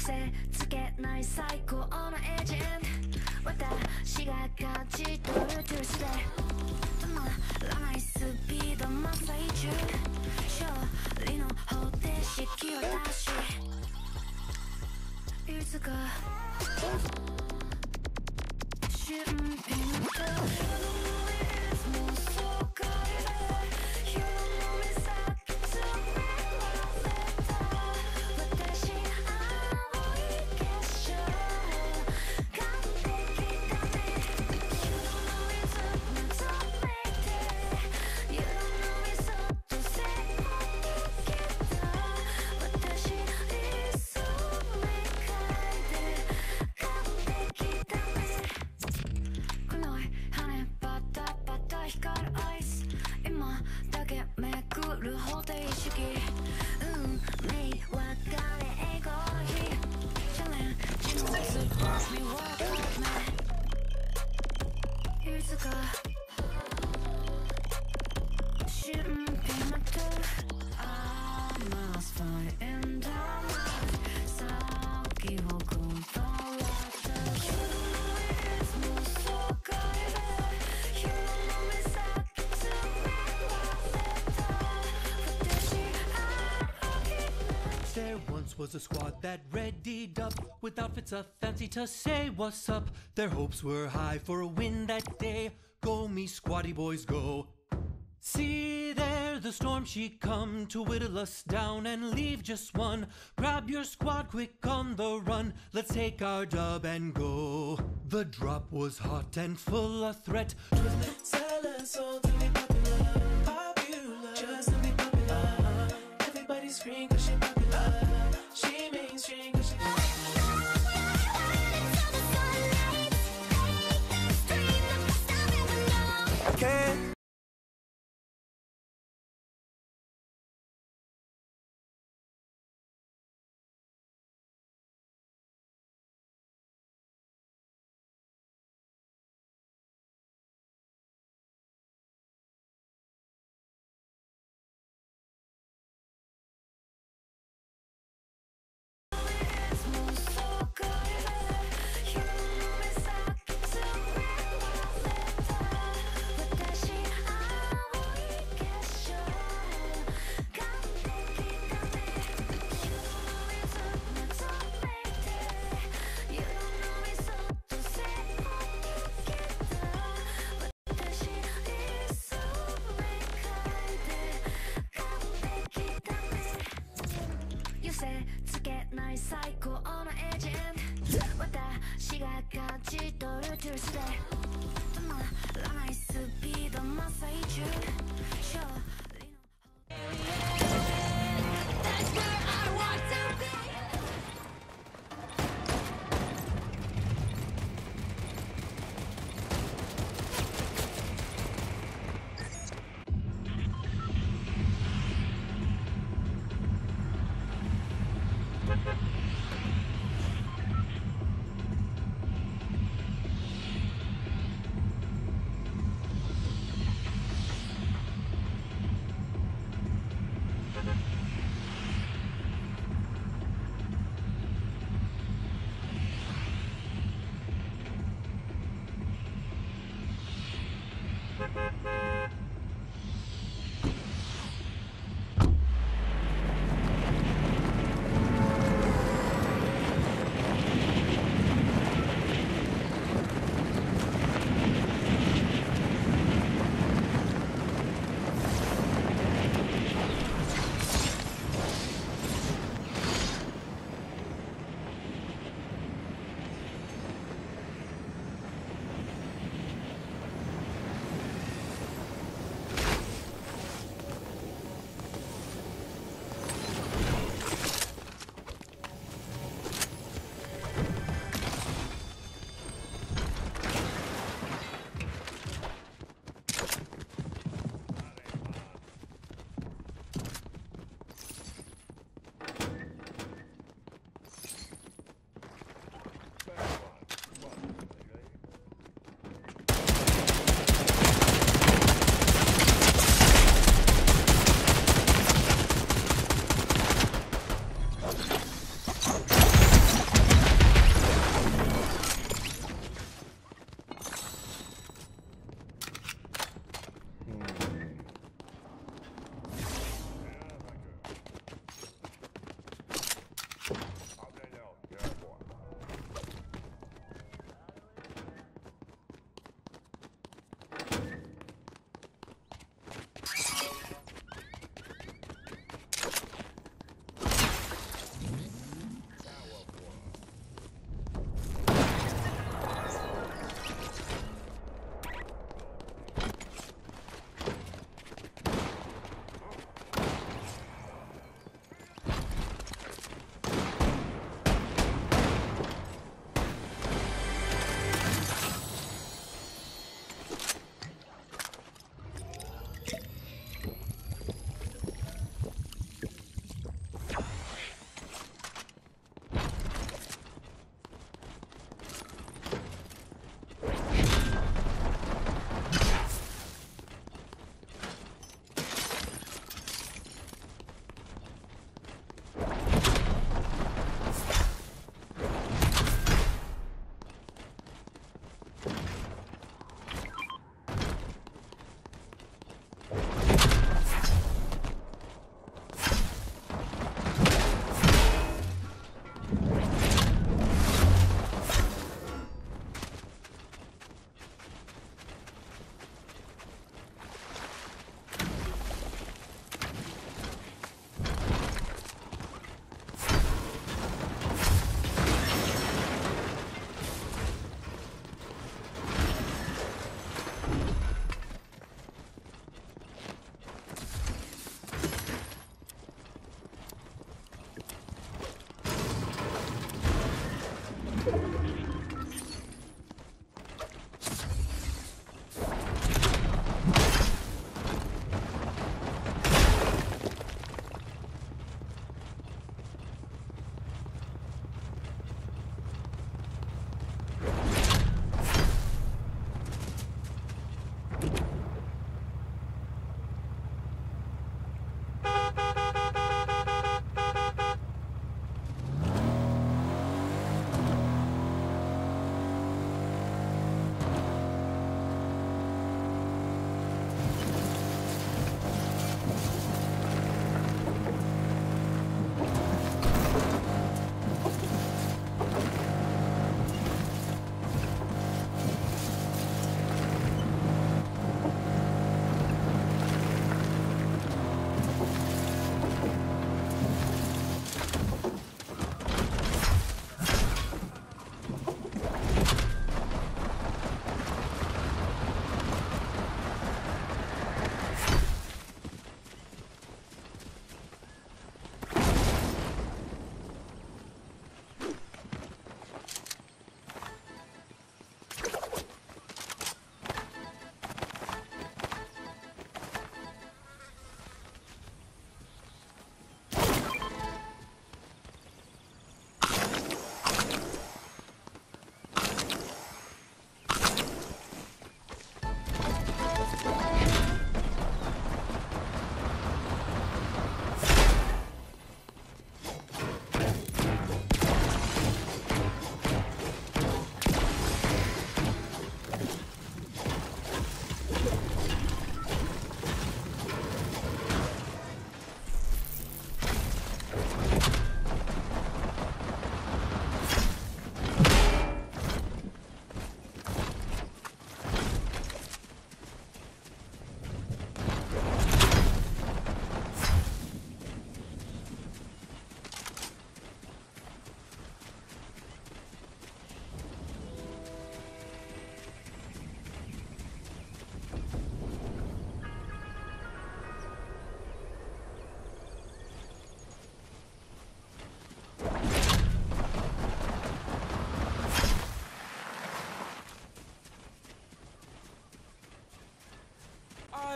せつけない最高のエージェント。私が勝ち取るトゥースで止まらないスピード真っ最中。勝利の方程式を出し。いつか。新品と was a squad that readied up with outfits a fancy to say what's up. Their hopes were high for a win that day. Go me squatty boys go. See there the storm she come to whittle us down and leave just one. Grab your squad quick on the run. Let's take our dub and go. The drop was hot and full of threat. Popular, just. Everybody 'cause she popular.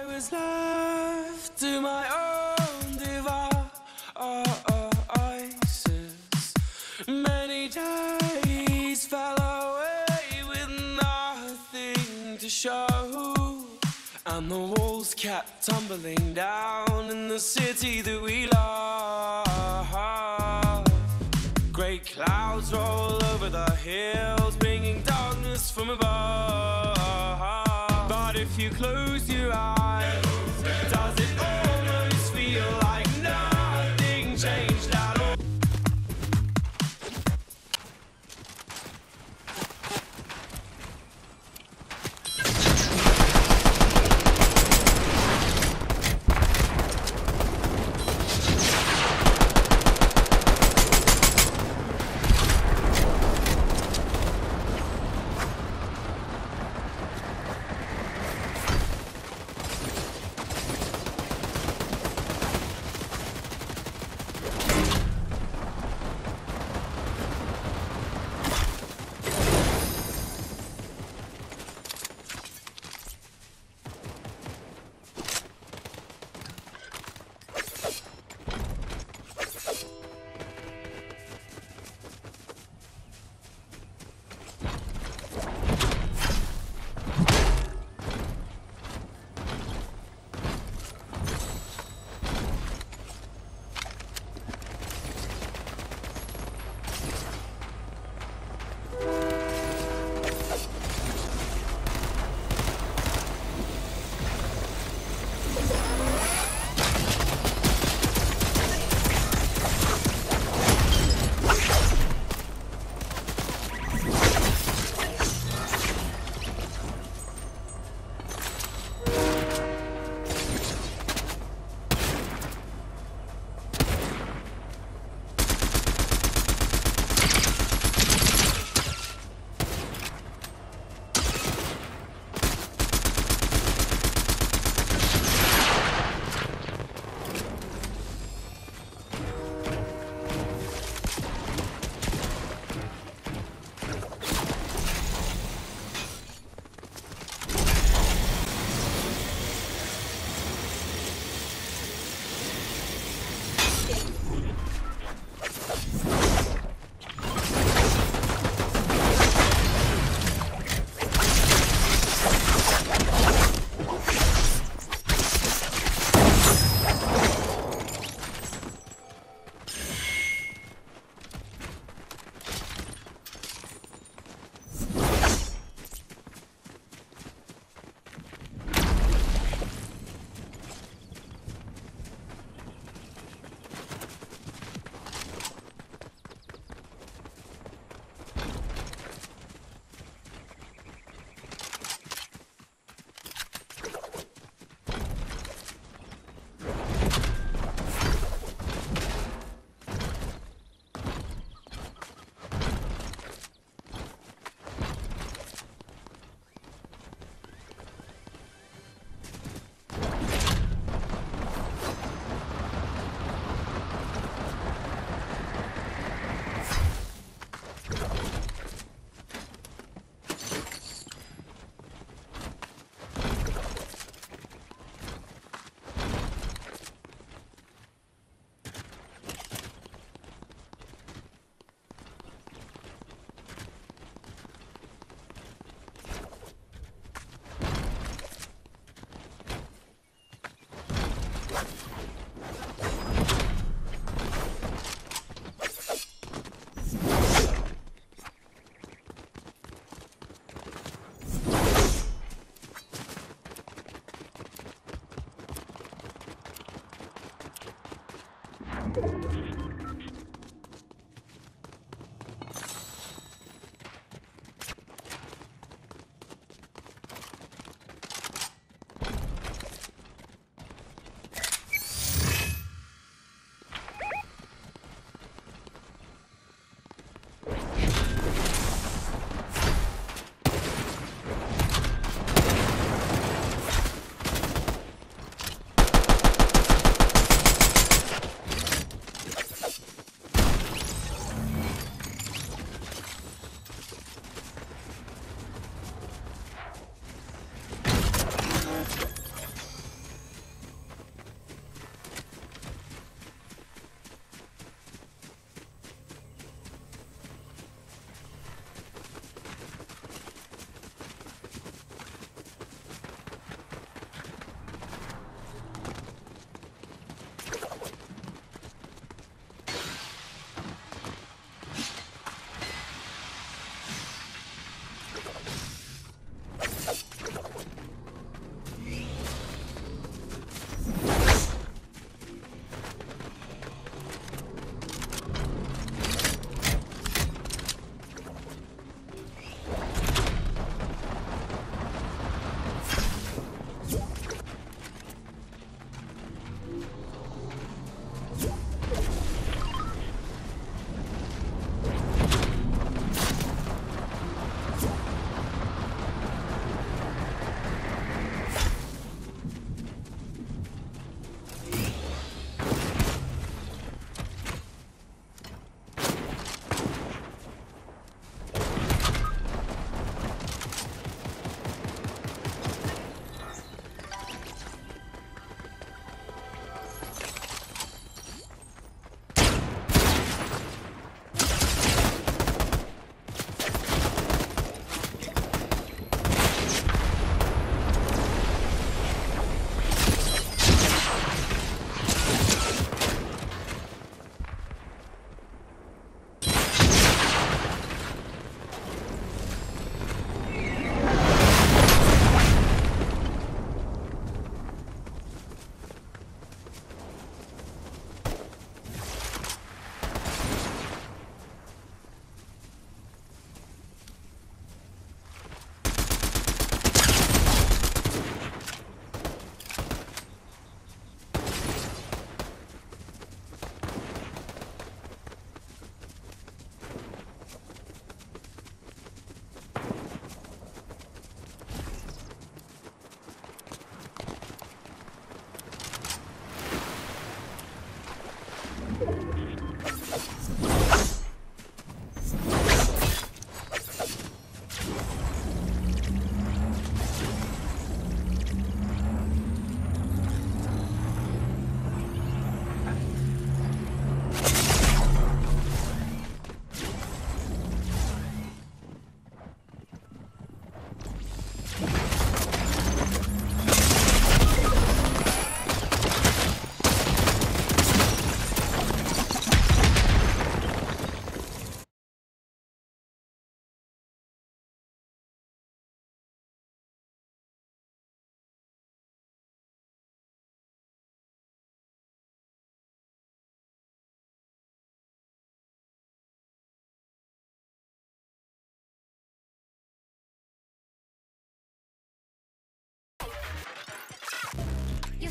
Was left to my own devices. Many days fell away with nothing to show. And the walls kept tumbling down in the city that we love. Great clouds roll over the hills, bringing darkness from above. But if you close your eyes, does it almost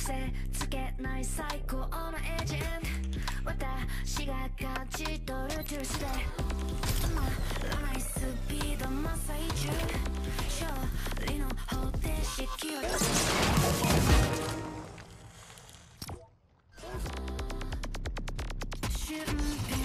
せつけない最高のエージェント私が勝ち取るトゥースで止まらないスピード真っ最中勝利の方程式を出す俊敏と